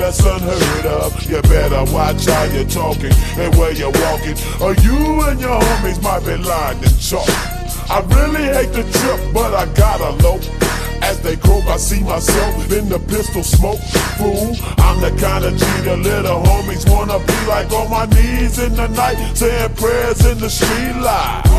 that's unheard of. You better watch how you're talking and where you're walking, or you and your homies might be lying in chalk. I really hate the trip, but I gotta low. As they croak, I see myself in the pistol smoke. Fool, I'm the kind of G the little homies wanna be like on my knees in the night, saying prayers in the street light.